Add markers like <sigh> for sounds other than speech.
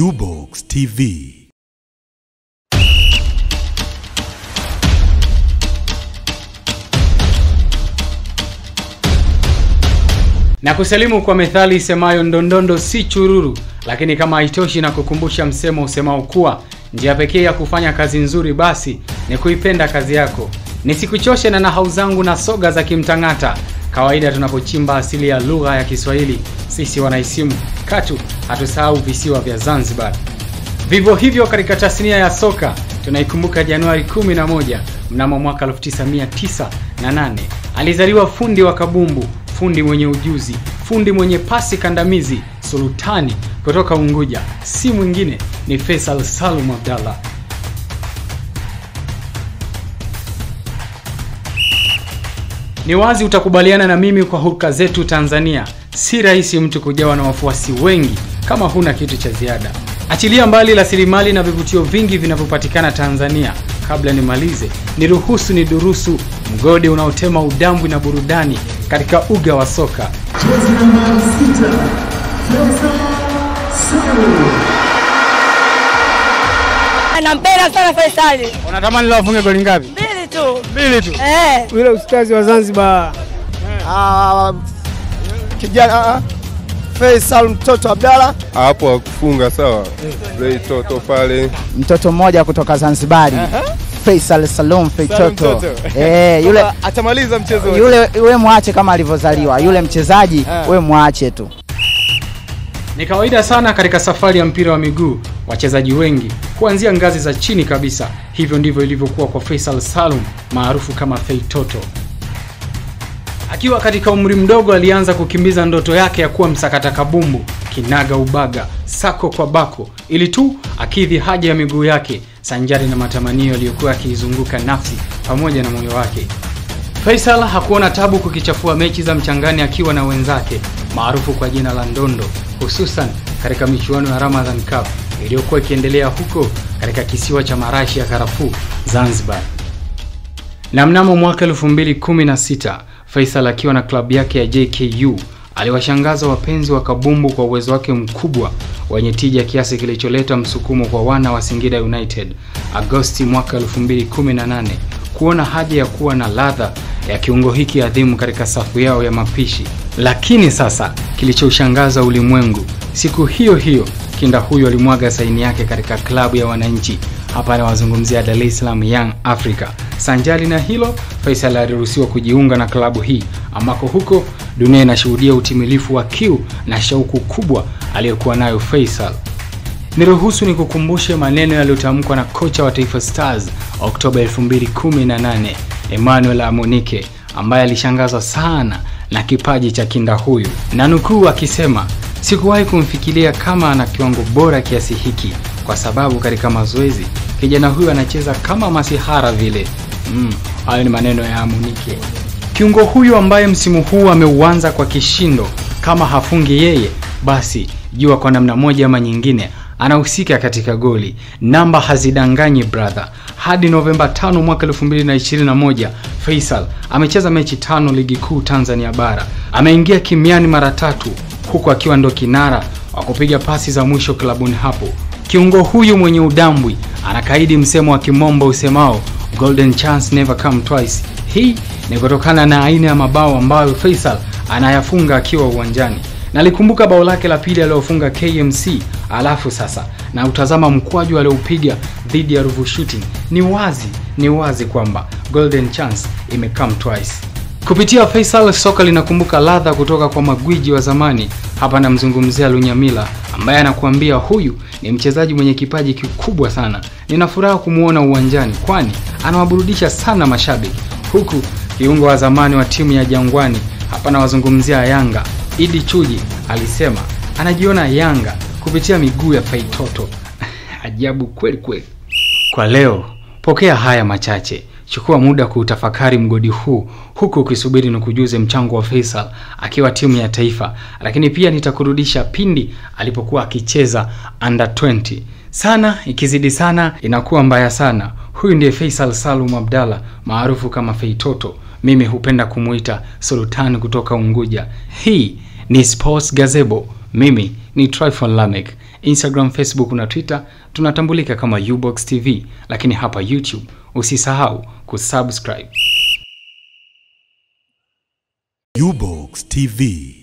Ubox TV. na kusalimu kwa methali isemayo ndondondo si chururu lakini kama haitoshi na kukumbusha msemo usemao kuwa njia pekee ya kufanya kazi nzuri basi ni kuipenda kazi yako nisikuchoshe na nahau zangu na soga za kimtang'ata kawaida tunapochimba asili ya lugha ya kiswahili sisi wanaisimu katu hatusahau visiwa vya zanzibar. Vivyo hivyo katika tasnia ya soka tunaikumbuka januari 11 mnamo mwaka 1998 alizaliwa fundi wa kabumbu fundi mwenye ujuzi fundi mwenye pasi kandamizi sultani kutoka unguja. Si mwingine ni faisal salum abdallah ni wazi utakubaliana na mimi kwa hulka zetu tanzania. Si rahisi mtu kujawa na wafuasi wengi kama huna kitu cha ziada. Achilia mbali rasilimali na vivutio vingi vinavyopatikana tanzania. Kabla nimalize niruhusu ni durusu mgode unaotema udambwi na burudani katika uga wa soka. Nampenda sana Faisali. unatamani leo afunge goli ngapi tu. mbili tu. Eh. Yule ustazi wa Zanzibar. Ah, kijana ah, Faisal mtoto Abdalla. Hapo akufunga sawa. Zai toto pale. Mtoto mmoja kutoka Zanzibari. Faisal Salum Feitoto <laughs> eh, yule atamaliza mchezo yule we mwache kama alivyozaliwa. Yule mchezaji we mwache tu. Ni kawaida sana katika safari ya mpira wa miguu wachezaji wengi kuanzia ngazi za chini kabisa. Hivyo ndivyo ilivyokuwa kwa faisal salum maarufu kama feitoto akiwa katika umri mdogo alianza kukimbiza ndoto yake ya kuwa msakata kabumbu kinaga ubaga sako kwa bako ili tu akidhi haja ya miguu yake sanjari na matamanio yaliyokuwa yakiizunguka nafsi pamoja na moyo wake. Faisal hakuona tabu kukichafua mechi za mchangani akiwa na wenzake maarufu kwa jina la Ndondo, hususan katika michuano ya Ramadan Cup iliyokuwa ikiendelea huko katika kisiwa cha marashi ya karafuu Zanzibar. Na mnamo mwaka 2016 Faisal akiwa na klabu yake ya JKU aliwashangaza wapenzi wa kabumbu kwa uwezo wake mkubwa wenye tija kiasi kilicholeta msukumo kwa wana wa Singida United Agosti mwaka 2018 kuona haja ya kuwa na ladha ya kiungo hiki adhimu katika safu yao ya mapishi. Lakini sasa kilichoushangaza ulimwengu, siku hiyo hiyo kinda huyu alimwaga saini yake katika klabu ya wananchi. Hapa anawazungumzia Dar es Salaam Young Africa. Sanjali na hilo, Faisal aliruhusiwa kujiunga na klabu hii ambako huko dunia inashuhudia utimilifu wa kiu na shauku kubwa aliyokuwa nayo Faisal. Niruhusu nikukumbushe maneno yaliyotamkwa na kocha wa Taifa Stars Oktoba 2018 Emmanuel Amonike ambaye alishangazwa sana na kipaji cha kinda huyu, na nukuu akisema, sikuwahi kumfikiria kama ana kiwango bora kiasi hiki, kwa sababu katika mazoezi kijana huyu anacheza kama masihara vile. Mm, hayo ni maneno ya Amunike. Kiungo huyu ambaye msimu huu ameuanza kwa kishindo, kama hafungi yeye, basi jua kwa namna moja ama nyingine anahusika katika goli. Namba hazidanganyi brother. Hadi Novemba 5 mwaka 2021 Faisal amecheza mechi tano ligi kuu Tanzania bara. Ameingia kimiani mara tatu huku akiwa ndo kinara wa kupiga pasi za mwisho klabuni hapo. Kiungo huyu mwenye udambwi anakaidi msemo wa kimombo usemao golden chance never come twice. Hii ni kutokana na aina ya mabao ambayo Faisal anayafunga akiwa uwanjani. Nalikumbuka bao lake la pili aliyofunga KMC, alafu sasa na utazama mkwaju alioupiga dhidi ya Ruvu Shooting. Ni wazi, ni wazi kwamba golden chance imecome twice. Kupitia Faisal soka linakumbuka ladha kutoka kwa magwiji wa zamani. Hapa namzungumzia Lunyamila ambaye anakuambia huyu ni mchezaji mwenye kipaji kikubwa sana. Nina furaha kumwona uwanjani kwani anawaburudisha sana mashabiki, huku kiungo wa zamani wa timu ya Jangwani hapa nawazungumzia Yanga Idi Chuji alisema anajiona Yanga kupitia miguu ya Faitoto. <laughs> Ajabu kweli kweli. Kwa leo pokea haya machache, chukua muda kuutafakari mgodi huu huku ukisubiri nikujuze mchango wa Faisal akiwa timu ya taifa, lakini pia nitakurudisha pindi alipokuwa akicheza under 20. Sana ikizidi sana inakuwa mbaya sana. Huyu ndiye Faisal Salum Abdalla maarufu kama Feitoto. Mimi hupenda kumuita Sultan kutoka Unguja. Hii ni Sports Gazebo. Mimi ni Tryphon Lamek. Instagram, Facebook na Twitter tunatambulika kama Ubox TV, lakini hapa YouTube usisahau kusubscribe. Ubox TV.